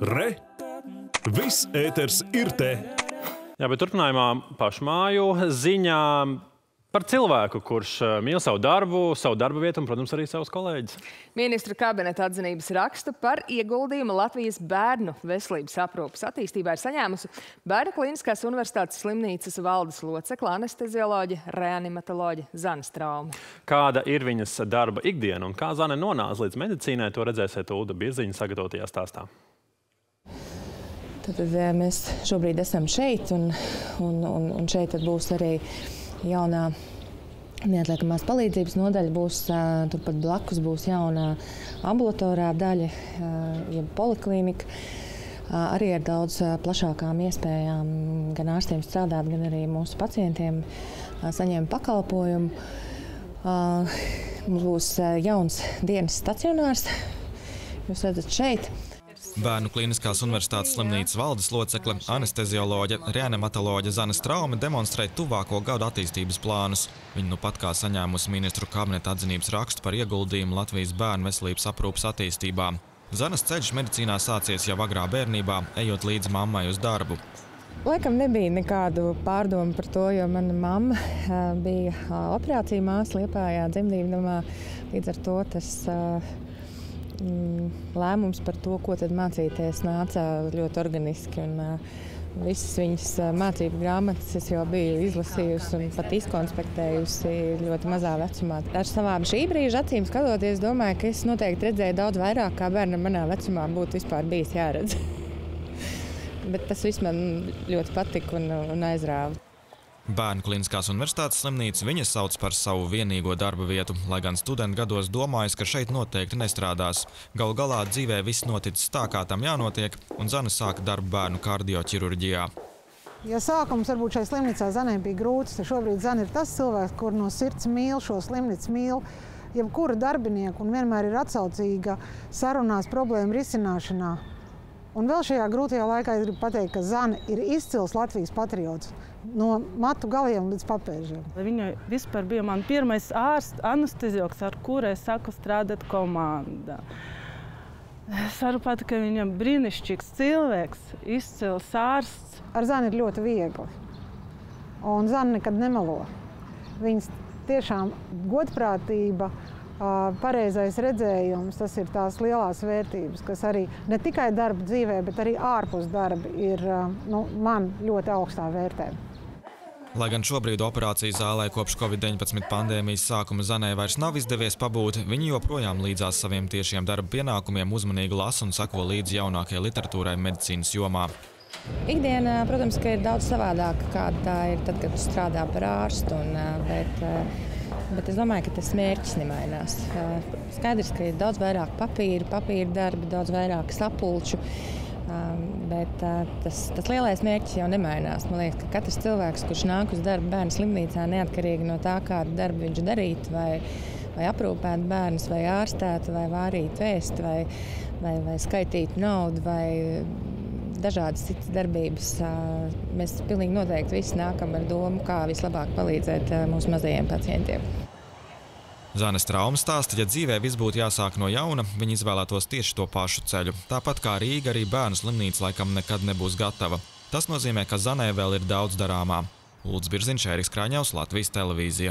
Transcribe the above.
Re! Viss ēters ir te! Jā, bet turpinājumā pašmāju ziņā par cilvēku, kurš eh, mīl savu darbu, savu darba vietu un, protams, arī savus kolēģus. Ministra kabineta atzinības rakstu par ieguldījumu Latvijas bērnu veselības aprūpas attīstībā ir saņēmusi Bērnu klīniskās universitātes slimnīcas valdes locekla anestezioloģe, reanimatoloģe Zana Strauma. Kāda ir viņas darba ikdiena un kā Zane nonāca līdz medicīnai, to redzēsiet Ulda Bieziņa sagatavotajā stāstā. Tad eh, mēs šobrīd esam šeit, un, un, un, un šeit būs arī jaunā neatliekamās palīdzības nodaļa. Būs, uh, turpat blakus būs jauna ambulatorā daļa, uh, jeb poliklinika. Arī ar daudz plašākām iespējām gan ārstiem strādāt, gan arī mūsu pacientiem saņemt pakalpojumu. Mums būs jauns dienas stacionārs. Jūs redzat šeit. Bērnu Kliniskās universitātes slimnīcas valdes locekle, anestezioloģe, reanimatoloģe Zana Straume demonstrē tuvāko gadu attīstības plānus. Viņa nu pat kā saņēmusi ministru kabineta atzinības rakstu par ieguldījumu Latvijas bērnu veselības aprūpas attīstībā. Zanas ceļš medicīnā sācies jau agrā bērnībā, ejot līdz mammai uz darbu. Laikam nebija nekādu pārdomu par to, jo mana mamma bija operācija māsa Liepājā dzimdību namā. Līdz ar to tas Mm, lēmums par to, ko tad mācīties, nāca ļoti organiski. Un, Visas viņas mācību grāmatas es jau biju izlasījusi un pat izkonspektējusi ļoti mazā vecumā. Ar savām šī brīža acīm skatoties, domāju, ka es noteikti redzēju daudz vairāk, kā bērnam manā vecumā būtu vispār bijis jāredz. Bet tas viss man ļoti patika un, un aizrāva. Bērnu kliniskās universitātes slimnīca viņa sauc par savu vienīgo darba vietu, lai gan studentu gados domājis, ka šeit noteikti nestrādās. Galu galā dzīvē viss noticis tā, kā tam jānotiek, un Zana sāka darbu bērnu kardioķirurģijā. Ja sākums varbūt šai slimnīcā Zanai bija grūts, tad šobrīd Zana ir tas cilvēks, kur no sirds mīl šo slimnīcu, mīl jebkuru darbinieku un vienmēr ir atsaucīga sarunās problēmu risināšanā. Un vēl šajā grūtajā laikā es gribu pateikt, ka Zana ir izcils Latvijas patriots no matu galiem līdz papēžiem. Viņa vispār bija man pirmais ārsts, anesteziologs, ar kuru es sāku strādāt komandā. Es varu pateikt, ka viņam brīnišķīgs cilvēks, izcils ārsts. Ar Zani ir ļoti viegli. Un Zana nekad nemelo. Viņas tiešām godprātība, pareizais redzējums, tas ir tās lielās vērtības, kas arī ne tikai darba dzīvē, bet arī ārpus darba ir nu, man ļoti augstā vērtējuma. Lai gan šobrīd operācijas zālē kopš Covid-19 pandēmijas sākuma Zanē vairs nav izdevies pabūt, viņi joprojām līdzās saviem tiešiem darba pienākumiem uzmanīgi lasa un sako līdzi jaunākajai literatūrai medicīnas jomā. Ikdiena, protams, ka ir daudz savādāka, kāda tā ir tad, kad strādā par ārstu. Un, bet, bet es domāju, ka tas mērķis nemainās. Skaidrs, ka ir daudz vairāk papīra, papīra darbi, daudz vairāk sapulču. Bet tas, tas lielais mērķis jau nemainās. Man liekas, ka katrs cilvēks, kurš nāk uz darbu bērnu slimnīcā, neatkarīgi no tā, kādu darbu viņš darītu, vai, vai aprūpētu bērnus, vai ārstētu, vai vārītu vēstu, vai, vai, vai skaitītu naudu, vai dažādas citas darbības. Mēs pilnīgi noteikti visi nākam ar domu, kā vislabāk palīdzēt mūsu mazajiem pacientiem. Zānes traumas stāsta, ja dzīvē viss būtu jāsāk no jauna, viņa izvēlētos tieši to pašu ceļu. Tāpat kā Rīga, arī bērnu slimnīca laikam nekad nebūs gatava. Tas nozīmē, ka Zanē vēl ir daudz darāmā. Lūdzu, Birziņš, Ēriks Krāņaus, Latvijas televīzija.